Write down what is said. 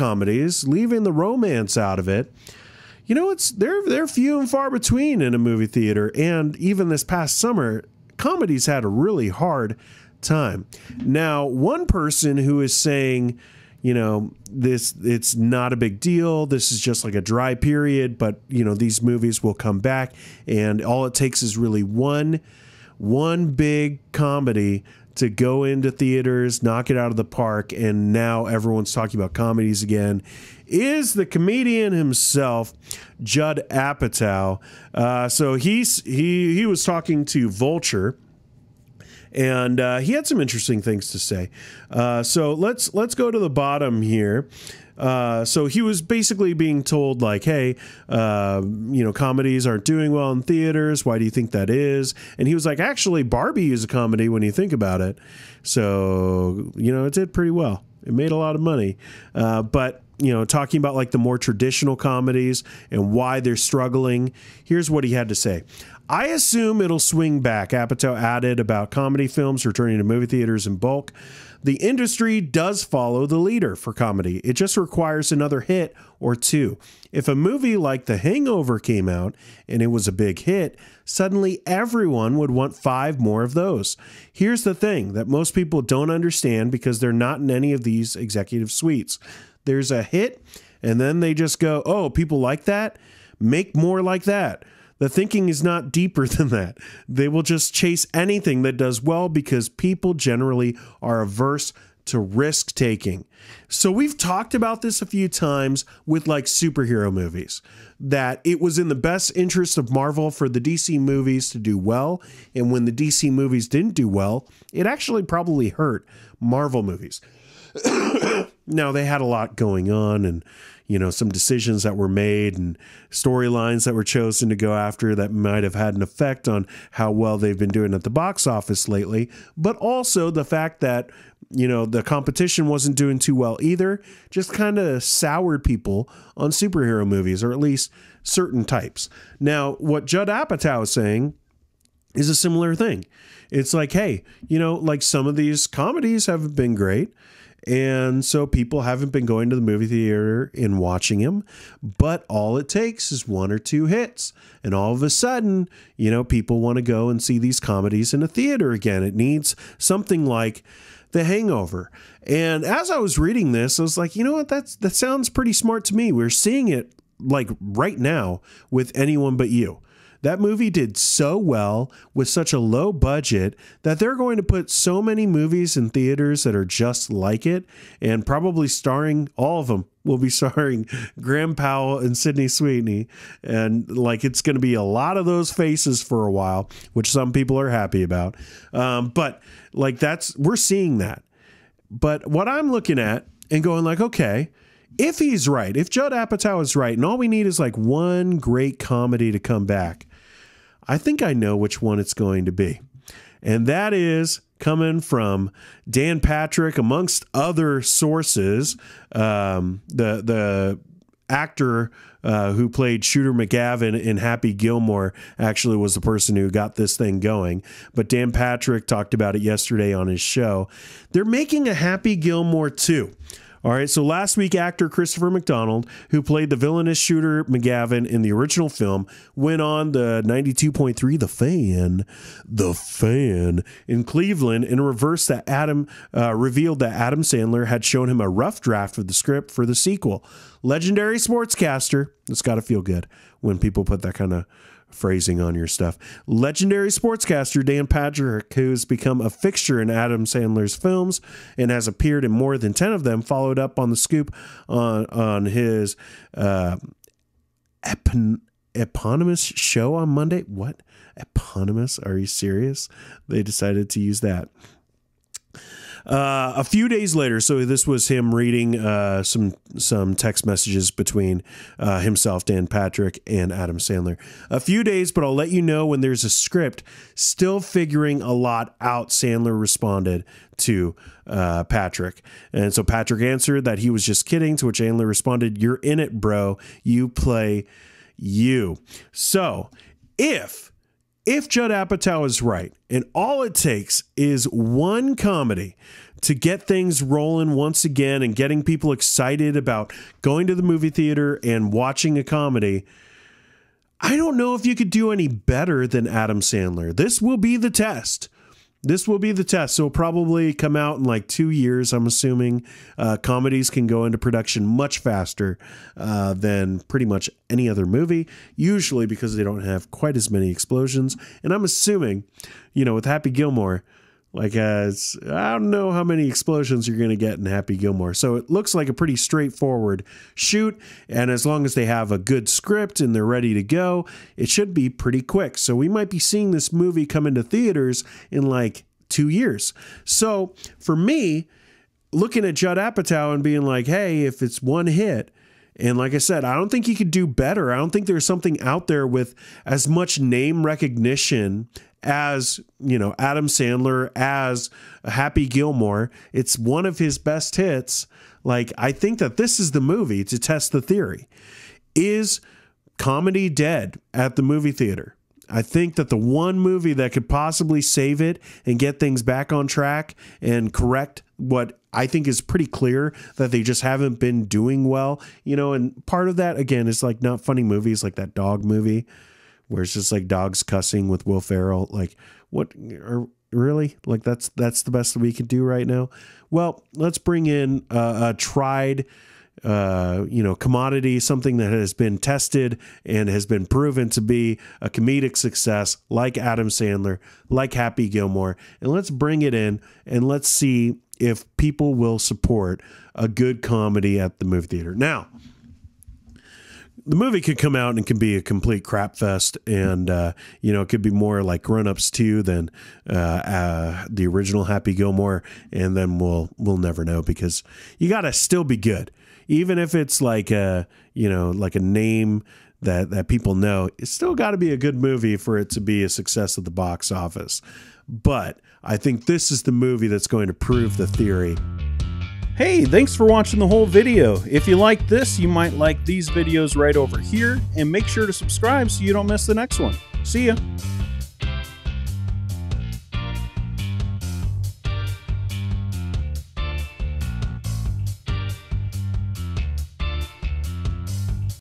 comedies, leaving the romance out of it, you know, it's they're they're few and far between in a movie theater. And even this past summer, comedies had a really hard time. Now, one person who is saying, you know, this it's not a big deal. This is just like a dry period, but you know, these movies will come back and all it takes is really one one big comedy to go into theaters, knock it out of the park, and now everyone's talking about comedies again. Is the comedian himself, Judd Apatow? Uh, so he's he he was talking to Vulture and uh, he had some interesting things to say. Uh, so let's let's go to the bottom here. Uh, so he was basically being told like, "Hey, uh, you know, comedies aren't doing well in theaters. Why do you think that is?" And he was like, "Actually, Barbie is a comedy when you think about it. So you know, it did pretty well. It made a lot of money, uh, but." You know, talking about like the more traditional comedies and why they're struggling. Here's what he had to say. I assume it'll swing back. Apatow added about comedy films returning to movie theaters in bulk. The industry does follow the leader for comedy. It just requires another hit or two. If a movie like The Hangover came out and it was a big hit, suddenly everyone would want five more of those. Here's the thing that most people don't understand because they're not in any of these executive suites. There's a hit, and then they just go, oh, people like that? Make more like that. The thinking is not deeper than that. They will just chase anything that does well because people generally are averse to risk taking. So we've talked about this a few times with like superhero movies that it was in the best interest of Marvel for the DC movies to do well and when the DC movies didn't do well, it actually probably hurt Marvel movies. now they had a lot going on and you know some decisions that were made and storylines that were chosen to go after that might have had an effect on how well they've been doing at the box office lately. But also the fact that you know the competition wasn't doing too well either. Just kind of soured people on superhero movies or at least certain types. Now what judd apatow is saying is a similar thing. It's like hey you know like some of these comedies have been great and so people haven't been going to the movie theater and watching him, but all it takes is one or two hits. And all of a sudden, you know, people want to go and see these comedies in a theater again. It needs something like The Hangover. And as I was reading this, I was like, you know what? That's that sounds pretty smart to me. We're seeing it like right now with anyone but you. That movie did so well with such a low budget that they're going to put so many movies in theaters that are just like it, and probably starring all of them will be starring Graham Powell and Sydney Sweeney. And like it's going to be a lot of those faces for a while, which some people are happy about. Um, but like that's, we're seeing that. But what I'm looking at and going like, okay, if he's right, if Judd Apatow is right, and all we need is like one great comedy to come back, I think I know which one it's going to be. And that is coming from Dan Patrick, amongst other sources. Um, the the actor uh, who played Shooter McGavin in Happy Gilmore actually was the person who got this thing going. But Dan Patrick talked about it yesterday on his show. They're making a Happy Gilmore two. All right, so last week, actor Christopher McDonald, who played the villainous shooter McGavin in the original film, went on the 92.3 The Fan, The Fan in Cleveland in reverse that Adam uh, revealed that Adam Sandler had shown him a rough draft of the script for the sequel. Legendary sportscaster, it's got to feel good when people put that kind of phrasing on your stuff. Legendary sportscaster Dan Patrick, who's become a fixture in Adam Sandler's films and has appeared in more than 10 of them, followed up on the scoop on, on his uh, epon- eponymous show on Monday. What? Eponymous? Are you serious? They decided to use that. Uh, a few days later, so this was him reading uh, some some text messages between uh, himself, Dan Patrick, and Adam Sandler. A few days, but I'll let you know when there's a script. Still figuring a lot out. Sandler responded to uh, Patrick, and so Patrick answered that he was just kidding. To which Sandler responded, "You're in it, bro. You play you." So if if Judd Apatow is right, and all it takes is one comedy to get things rolling once again and getting people excited about going to the movie theater and watching a comedy, I don't know if you could do any better than Adam Sandler. This will be the test. This will be the test. So, probably come out in like two years. I'm assuming uh, comedies can go into production much faster uh, than pretty much any other movie, usually because they don't have quite as many explosions. And I'm assuming, you know, with Happy Gilmore, like, uh, I don't know how many explosions you're going to get in Happy Gilmore. So it looks like a pretty straightforward shoot. And as long as they have a good script and they're ready to go, it should be pretty quick. So we might be seeing this movie come into theaters in like two years. So for me, looking at Judd Apatow and being like, hey, if it's one hit, and like I said, I don't think he could do better. I don't think there's something out there with as much name recognition as you know Adam Sandler as Happy Gilmore. It's one of his best hits. Like I think that this is the movie to test the theory. Is comedy dead at the movie theater? I think that the one movie that could possibly save it and get things back on track and correct what I think is pretty clear that they just haven't been doing well, you know, and part of that again is like not funny movies like that dog movie where it's just like dogs cussing with Will Ferrell. Like, what are really like that's that's the best that we can do right now? Well, let's bring in a tried. Uh, you know, commodity, something that has been tested and has been proven to be a comedic success, like Adam Sandler, like Happy Gilmore. And let's bring it in and let's see if people will support a good comedy at the movie theater. Now, the movie could come out and can be a complete crap fest, and uh, you know it could be more like Grown Ups Two than uh, uh, the original Happy Gilmore, and then we'll we'll never know because you got to still be good, even if it's like a you know like a name that that people know. It's still got to be a good movie for it to be a success at the box office. But I think this is the movie that's going to prove the theory. Hey, thanks for watching the whole video. If you like this, you might like these videos right over here, and make sure to subscribe so you don't miss the next one. See ya!